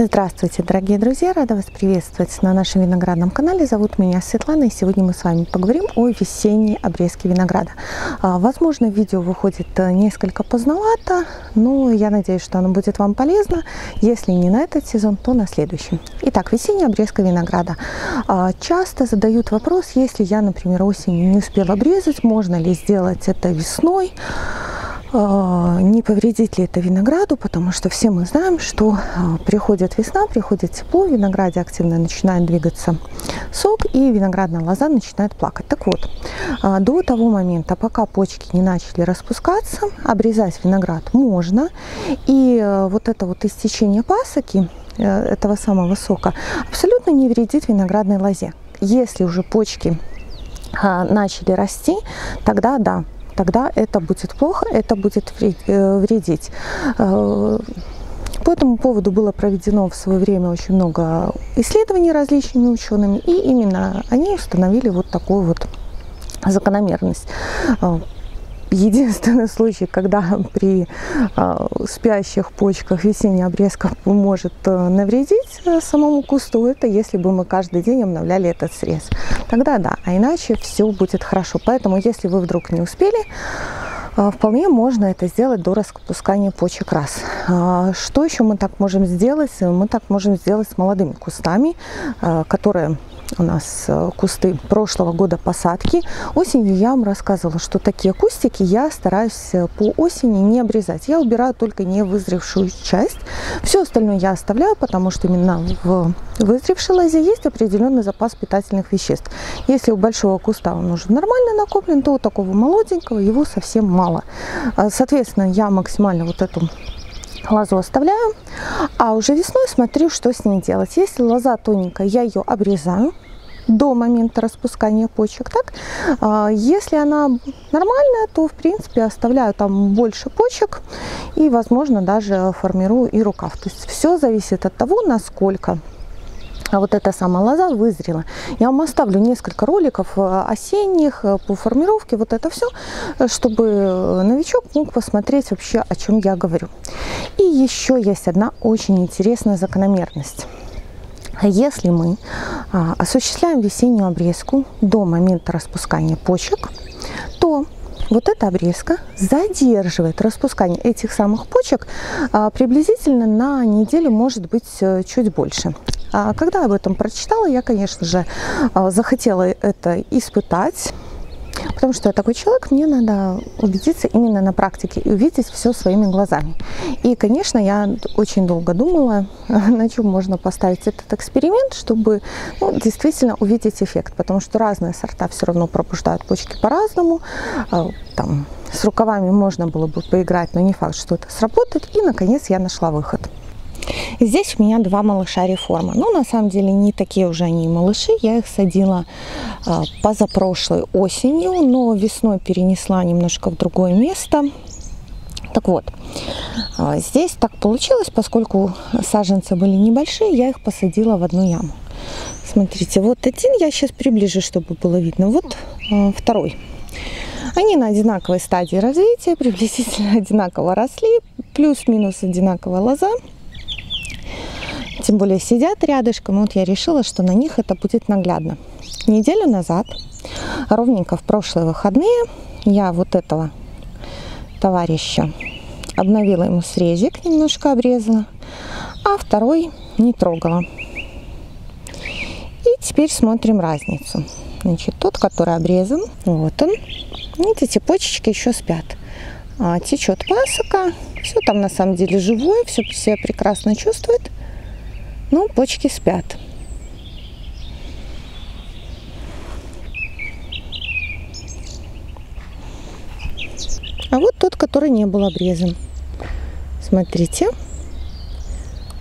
Здравствуйте, дорогие друзья! Рада вас приветствовать на нашем виноградном канале. Зовут меня Светлана, и сегодня мы с вами поговорим о весенней обрезке винограда. А, возможно, видео выходит э, несколько поздновато, но я надеюсь, что оно будет вам полезно. Если не на этот сезон, то на следующий. Итак, весенняя обрезка винограда. А, часто задают вопрос, если я, например, осенью не успела обрезать, можно ли сделать это весной? А, не повредит ли это винограду, потому что все мы знаем, что а, приходит весна, приходит тепло, в винограде активно начинает двигаться сок, и виноградная лоза начинает плакать. Так вот, а, до того момента, пока почки не начали распускаться, обрезать виноград можно, и вот это вот истечение пасоки, э, этого самого сока, абсолютно не вредит виноградной лозе. Если уже почки начали расти, тогда да, тогда это будет плохо, это будет э, вредить. Э, по этому поводу было проведено в свое время очень много исследований различными учеными, и именно они установили вот такую вот закономерность. Единственный случай, когда при э, спящих почках весенняя обрезка может э, навредить э, самому кусту, это если бы мы каждый день обновляли этот срез. Тогда да, а иначе все будет хорошо. Поэтому, если вы вдруг не успели, э, вполне можно это сделать до распускания почек раз. Э, что еще мы так можем сделать? Мы так можем сделать с молодыми кустами, которые у нас э, кусты прошлого года посадки. Осенью я вам рассказывала, что такие кустики я стараюсь э, по осени не обрезать. Я убираю только не вызревшую часть. Все остальное я оставляю, потому что именно в вызревшей лозе есть определенный запас питательных веществ. Если у большого куста он уже нормально накоплен, то у такого молоденького его совсем мало. А, соответственно, я максимально вот эту лозу оставляю, а уже весной смотрю, что с ней делать. Если лоза тоненькая, я ее обрезаю до момента распускания почек. Так? А, если она нормальная, то в принципе оставляю там больше почек и, возможно, даже формирую и рукав. То есть все зависит от того, насколько а вот эта самая лоза вызрела. Я вам оставлю несколько роликов э, осенних э, по формировке, вот это все, чтобы новичок мог посмотреть вообще, о чем я говорю. И еще есть одна очень интересная закономерность. Если мы а, осуществляем весеннюю обрезку до момента распускания почек, то вот эта обрезка задерживает распускание этих самых почек а, приблизительно на неделю, может быть, э, чуть больше. А когда об этом прочитала, я, конечно же, а, захотела это испытать. Потому что я такой человек, мне надо убедиться именно на практике и увидеть все своими глазами. И, конечно, я очень долго думала, на чем можно поставить этот эксперимент, чтобы ну, действительно увидеть эффект. Потому что разные сорта все равно пробуждают почки по-разному. А, там, с рукавами можно было бы поиграть, но не факт, что это сработает. И, наконец, я нашла выход. Здесь у меня два малыша реформа. Ну, на самом деле, не такие уже они малыши. Я их садила а, позапрошлой осенью, но весной перенесла немножко в другое место. Так вот, а, здесь так получилось, поскольку саженцы были небольшие, я их посадила в одну яму. Смотрите, вот один, я сейчас приближу, чтобы было видно. Вот а, второй. Они на одинаковой стадии развития, приблизительно одинаково росли, плюс-минус одинаковая лоза тем более сидят рядышком, вот я решила, что на них это будет наглядно. Неделю назад, ровненько в прошлые выходные, я вот этого товарища обновила ему срезик, немножко обрезала, а второй не трогала. И теперь смотрим разницу. Значит, тот, который обрезан, вот он. Видите, почечки еще спят. А, течет пасока, все там на самом деле живое, все себя прекрасно чувствует. Ну, почки спят. А вот тот, который не был обрезан. Смотрите,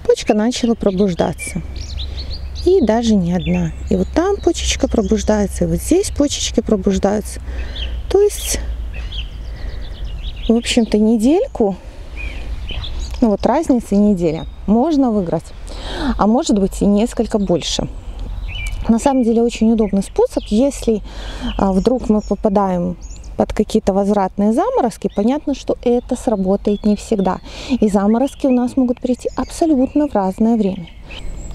почка начала пробуждаться. И даже не одна. И вот там почечка пробуждается, и вот здесь почечки пробуждаются. То есть, в общем-то, недельку, ну вот разница неделя, можно выиграть а может быть и несколько больше. На самом деле очень удобный способ, если а, вдруг мы попадаем под какие-то возвратные заморозки, понятно, что это сработает не всегда. И заморозки у нас могут прийти абсолютно в разное время.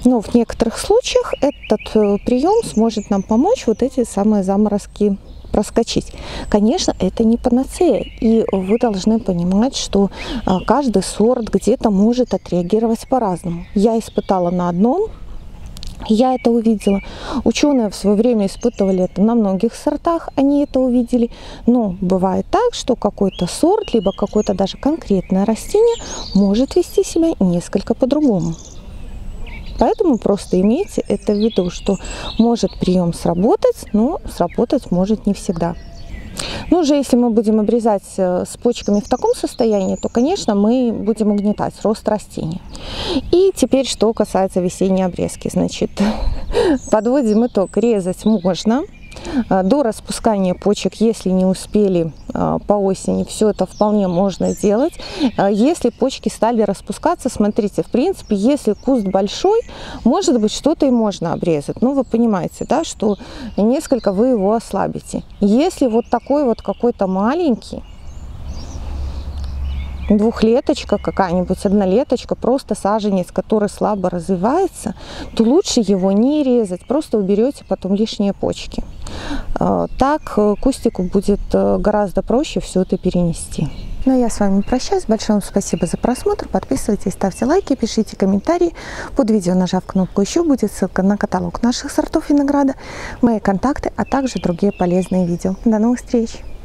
Но в некоторых случаях этот э, прием сможет нам помочь вот эти самые заморозки проскочить. Конечно, это не панацея, и вы должны понимать, что а, каждый сорт где-то может отреагировать по-разному. Я испытала на одном, я это увидела. Ученые в свое время испытывали это на многих сортах, они это увидели. Но бывает так, что какой-то сорт, либо какое-то даже конкретное растение может вести себя несколько по-другому. Поэтому просто имейте это в виду, что может прием сработать, но сработать может не всегда. Ну, уже если мы будем обрезать э, с почками в таком состоянии, то, конечно, мы будем угнетать рост растения. И теперь, что касается весенней обрезки. Значит, подводим итог. Резать можно, до распускания почек, если не успели э, по осени, все это вполне можно сделать. Э, если почки стали распускаться, смотрите, в принципе, если куст большой, может быть, что-то и можно обрезать. Ну, вы понимаете, да, что несколько вы его ослабите. Если вот такой вот какой-то маленький, двухлеточка какая-нибудь, однолеточка, просто саженец, который слабо развивается, то лучше его не резать, просто уберете потом лишние почки. А, так э, кустику будет э, гораздо проще все это перенести. Ну, а я с вами прощаюсь. Большое вам спасибо за просмотр. Подписывайтесь, ставьте лайки, пишите комментарии. Под видео, нажав кнопку «Еще», будет ссылка на каталог наших сортов винограда, мои контакты, а также другие полезные видео. До новых встреч!